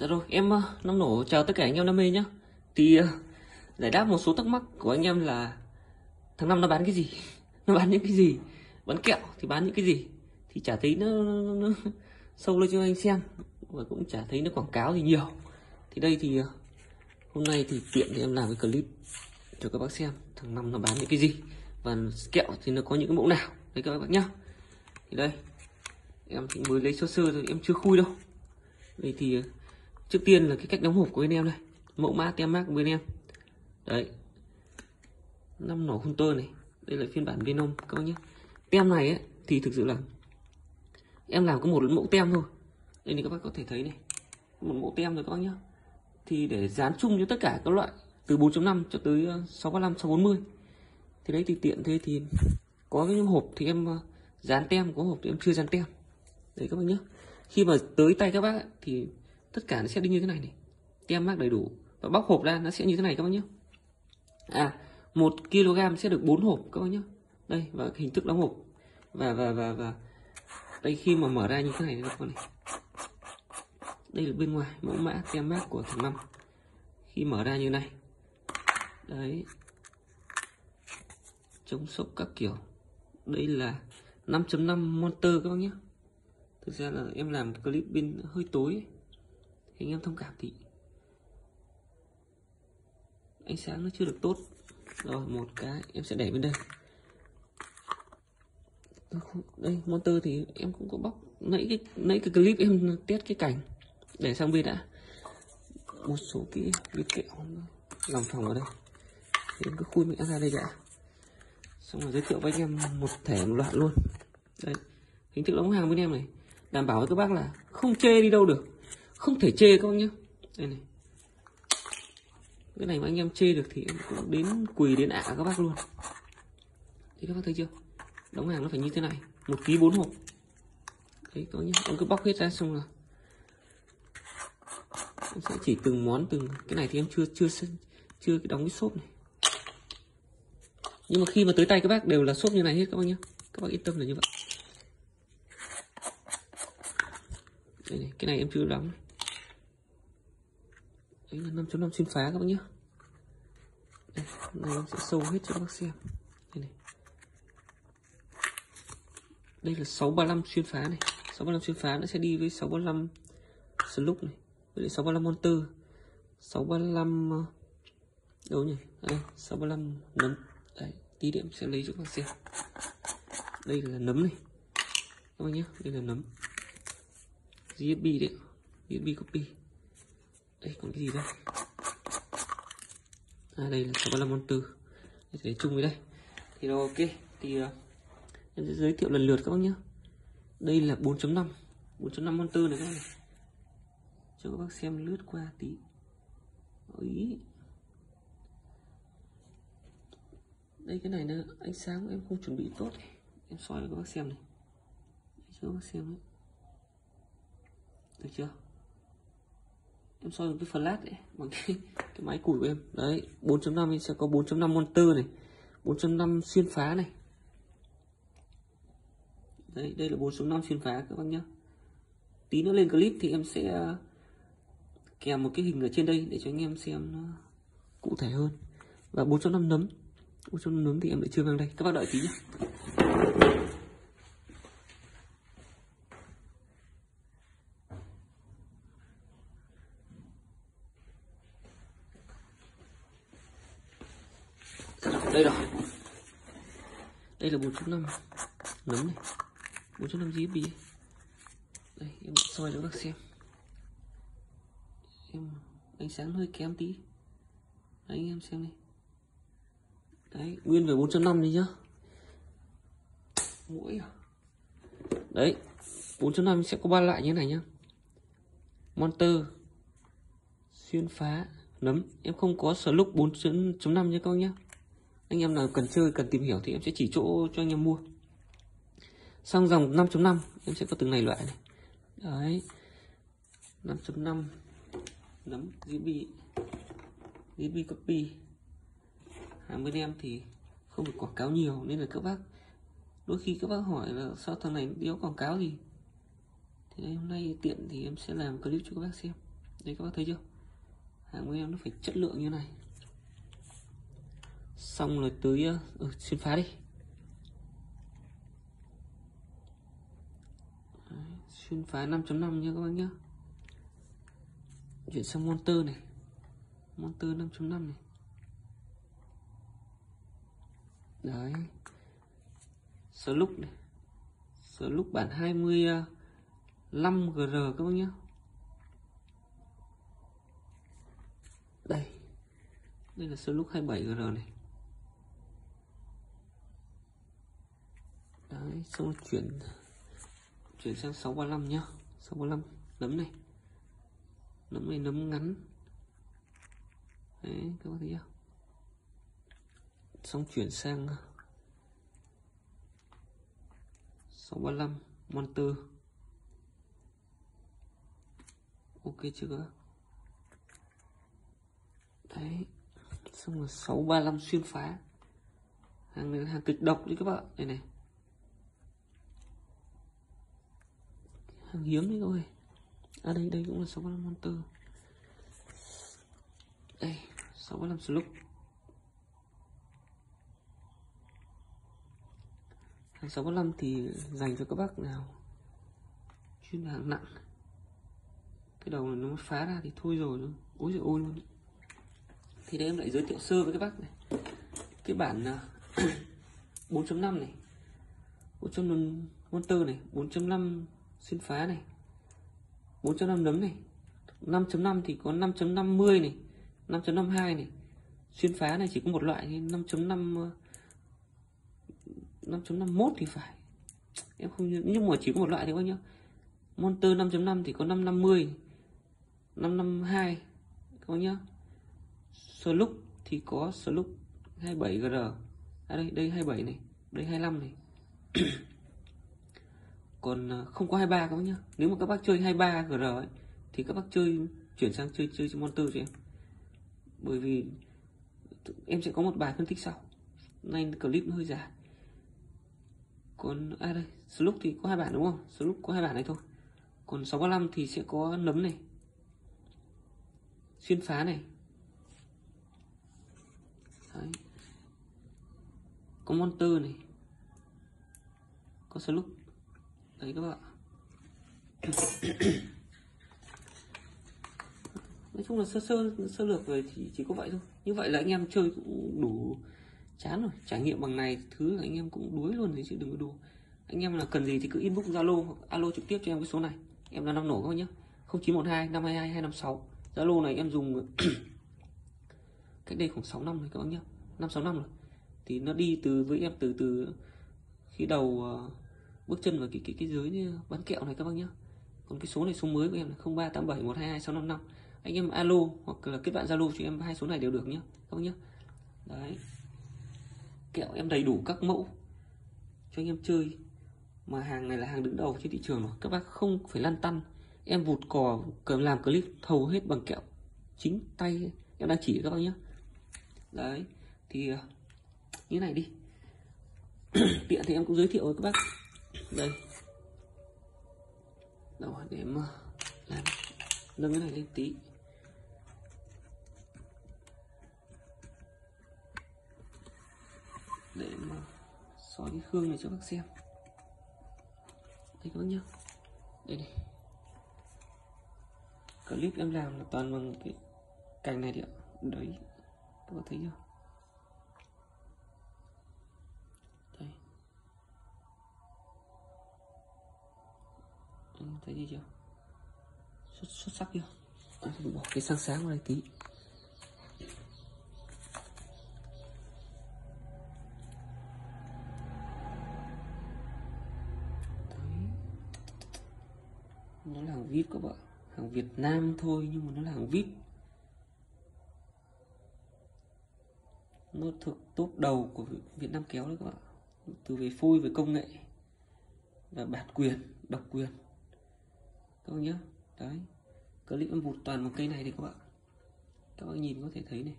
Dạ rồi, em ờ, Năm Nổ chào tất cả anh em đam mê nhá Thì ờ, giải đáp một số thắc mắc của anh em là tháng năm nó bán cái gì? Nó bán những cái gì? Bán kẹo thì bán những cái gì? Thì chả thấy nó, nó, nó, nó sâu lên cho anh xem và cũng chả thấy nó quảng cáo gì nhiều. Thì đây thì ờ, hôm nay thì tiện thì em làm cái clip cho các bác xem tháng năm nó bán những cái gì và kẹo thì nó có những cái mẫu nào đấy các bác nhá. Thì đây em thì mới lấy sơ sơ thôi em chưa khui đâu đây thì trước tiên là cái cách đóng hộp của bên em đây. Mẫu mã tem mác của bên em. Đấy. Năm nỏ hunter này. Đây là phiên bản venom các bác nhé. Tem này ấy, thì thực sự là em làm có một mẫu tem thôi. Đây thì các bác có thể thấy này. Một mẫu tem rồi các bác nhé. Thì để dán chung cho tất cả các loại từ 4.5 cho tới ờ, 635 640 thì đấy thì tiện thế thì có cái hộp thì em ờ, dán tem có hộp thì em chưa dán tem. Đấy các bác nhé. Khi mà tới tay các bác ấy, thì tất cả nó sẽ đi như thế này này. Tem mác đầy đủ. Và bóc hộp ra nó sẽ như thế này các bác nhé à một kg sẽ được 4 hộp các bác nhé đây, và hình thức đóng hộp. Và và và và đây khi mà mở ra như thế này các bác này. Đây là bên ngoài mẫu mã tem mác của thằng năm. Khi mở ra như này. Đấy. Chống sốc các kiểu. Đây là 5.5 monster các bác nhé thực ra là em làm clip bên hơi tối ấy thì anh em thông cảm thì ánh sáng nó chưa được tốt. Rồi, một cái em sẽ để bên đây. Đây motor thì em cũng có bóc. Nãy cái nãy cái clip em test cái cảnh để sang bên đã. Một số cái cái kẹo lòng phòng ở đây. Thì em cứ khui mẹ ra đây đã. Xong rồi giới thiệu với anh em một thẻ một loạt luôn. Đây, hình thức đóng hàng bên em này. Đảm bảo với các bác là không chê đi đâu được không thể chê các bác nhé đây này. Cái này mà anh em chê được thì em cũng đến quỳ đến ả các bác luôn. Thì các bác thấy chưa? Đóng hàng nó phải như thế này. Một ký bốn hộp. Đấy có nhá. Em cứ bóc hết ra xong là em sẽ chỉ từng món từng cái này thì em chưa chưa chưa đóng cái xốp này. Nhưng mà khi mà tới tay các bác đều là xốp như này hết các bác nhé các bác yên tâm là như vậy. Đây này, cái này em chưa đóng đấy là 5.5 xuyên phá các bác nhé đây, này em sẽ sâu hết cho các bác xem. Đây này. Đây là 635 xuyên phá này. 635 xuyên phá nó sẽ đi với 635 slug này với lại 635 monster. 635 ờ, đâu nhỉ? À, đây 635 nấm. Đấy tí điểm sẽ lấy cho các bác xem. Đây là nấm này. Các bác nhé đây là nấm. USB đấy USB copy đây còn cái gì đây? À đây là 635 monster tư để chung với đây. Thì rồi ok. Thì uh, em sẽ giới thiệu lần lượt các bác nhé. Đây là 4.5 4.5 monster này các bác này. Cho các bác xem lướt qua tí. Ý đây cái này nữa ánh sáng em không chuẩn bị tốt. Em soi cho các bác xem này. Cho các bác xem đấy. Được chưa? Em soi bằng cái flash đấy bằng cái, cái máy củi của em. Đấy 4.5 sẽ có 4.5 monster này 4.5 xuyên phá này. Đấy đây là 4.5 xuyên phá các bác nhá. Tí nữa lên clip thì em sẽ ờ, kèm một cái hình ở trên đây để cho anh em xem nó cụ thể hơn. Và 4.5 nấm 4.5 nấm thì em lại chưa mang đây. Các bác đợi tí nhé đây rồi. Đây là 4.5 nấm này. 4.5 bị đây em soi cho các xem. Em ánh sáng hơi kém tí. Đấy, anh em xem đi. Đấy nguyên về 4.5 đi nhá. Mũi à? Đấy 4.5 sẽ có ba loại như thế này nhá. Monster xuyên phá nấm. Em không có sở lúc 4.5 nha các bác nhá anh em nào cần chơi, cần tìm hiểu thì em sẽ chỉ chỗ cho anh em mua. Sang dòng 5.5 em sẽ có từng này loại này. Đấy. 5.5 nấm GB GB copy. Hàng bên em thì không được quảng cáo nhiều nên là các bác, đôi khi các bác hỏi là sao thằng này đéo quảng cáo gì? Thì hôm nay tiện thì em sẽ làm clip cho các bác xem. Đây, các bác thấy chưa? Hàng bên em nó phải chất lượng như này xong rồi tới ờ, ừ, xuyên phá đi. Đấy, xuyên phá 5.5 nha các bác nhé chuyển sang monter này. Monter 5.5 này. Đấy. Sơ lúc này sơ lúc bản 25 ờ, gr các bác nhé đây. Đây là sơ lúc 27 gr này. Đấy, xong chuyển chuyển sang 635 nhá. 635 nấm này. Nấm này nấm ngắn. Đấy, các bác thấy chưa? Xong chuyển sang 635 monster. Ok chưa? Đấy, xong rồi 635 xuyên phá. Hàng này là hàng kịch độc đấy các bạn. Đây này. Hàng hiếm đấy các ơi à đây đây cũng là 65 monster. Đây 65 slug. Hàng 65 thì dành cho các bác nào chuyên hàng nặng. Cái đầu này nó phá ra thì thôi rồi luôn ôi rồi ôi luôn. Thì đây em lại giới thiệu sơ với các bác này. Cái bản à, 4.5 này. 4.5 monster này 4.5 xuyên phá này. 4.5 nấm này. 5.5 thì có 5.50 này. 5.52 này. Xuyên phá này chỉ có một loại 5.5 5.51 ờ, thì phải. Em không nhớ, nhưng mà chỉ có một loại thì bao nhiêu Monster 5.5 thì có 550 552 các bác nhá Sloop thì có Sloop 27GR à đây đây 27 này, đây 25 này. còn ờ, không có 23 các bác nhá. Nếu mà các bác chơi 23 GR ấy, thì các bác chơi chuyển sang chơi chơi Monster cho em. Bởi vì em sẽ có một bài phân tích sau. Nay clip nó hơi dài. Còn à đây lúc thì có hai bản đúng không? Lúc có hai bản này thôi. Còn 635 thì sẽ có nấm này. Xuyên phá này. Đấy. có monster này. Có lúc đấy các bạn nói chung là sơ sơ sơ lược về thì chỉ có vậy thôi. Như vậy là anh em chơi cũng đủ chán rồi. Trải nghiệm bằng này thứ anh em cũng đuối luôn đấy chứ, đừng có đùa. Anh em là cần gì thì cứ inbox zalo hoặc alo trực tiếp cho em cái số này. Em là năm nổ các bác nhé. 0912 522 256 zalo này em dùng cách đây khoảng 6 năm rồi các bác nhé. Năm sáu năm rồi. Thì nó đi từ với em từ từ khi đầu ờ, bước chân vào cái cái cái dưới bán kẹo này các bác nhé còn cái số này, số mới của em là 0387 122 655 anh em alo hoặc là kết bạn zalo cho em hai số này đều được nhé các bác nhé đấy. Kẹo em đầy đủ các mẫu cho anh em chơi. Mà hàng này là hàng đứng đầu trên thị trường rồi. Các bác không phải lăn tăn. Em vụt cò, cầm làm clip thầu hết bằng kẹo chính tay em đang chỉ các bác nhé đấy. Thì à, như này đi. Tiện thì em cũng giới thiệu với các bác đây. Đâu để mà ờ, làm. Nâng cái này lên tí. Để mà soi ờ, cái khương này cho các xem. Đây các bác nhá. Đây này. Clip em làm là toàn bằng cái cành này đấy ạ. Đấy. Các bác thấy chưa? Thấy gì chưa? Xuất, xuất sắc chưa? À, bỏ cái sáng sáng vào đây tí. Nó là hàng vip các bạn. Hàng Việt Nam thôi nhưng mà nó là hàng vip. Nó thuộc top đầu của Việt Nam kéo đấy các bạn. Từ về phôi về công nghệ và bản quyền độc quyền các bạn nhé đấy. Clip em vụt toàn một cây này thì các bạn. Các bạn nhìn có thể thấy này.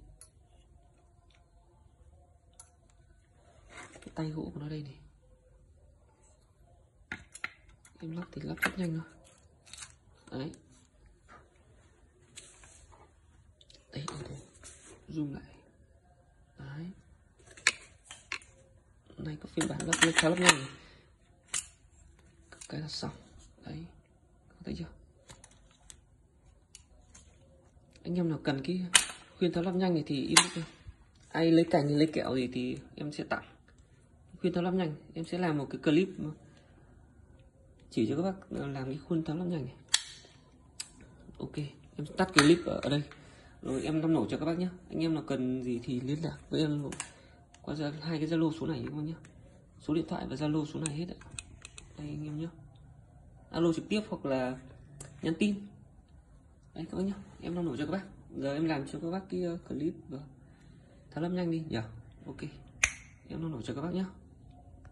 Cái tay gỗ của nó đây này. Em lắp thì lắp rất nhanh thôi. Đấy. Zoom lại. Đấy. Này có phiên bản lắp khá lắp nhanh này. cái là xong. Đấy thấy chưa anh em nào cần cái khuyên tháo lắp nhanh này thì inbox em ai lấy cảnh, lấy kẹo gì thì em sẽ tặng. Khuyên tháo lắp nhanh, em sẽ làm một cái clip chỉ cho các bác ờ, làm cái khuôn tháo lắp nhanh này. Ok, em tắt cái clip ở đây. Rồi em đâm nổ cho các bác nhé anh em nào cần gì thì liên lạc với em qua hai cái zalo số này các bác nhé số điện thoại và zalo số này hết ạ. Đây anh em nhé alo trực tiếp hoặc là nhắn tin. Đấy các bác nhá. Em đang nổ cho các bác. Giờ em làm cho các bác cái ờ, clip và tháo lắp nhanh đi. Nhỉ ok. Em đang nổ cho các bác nhá.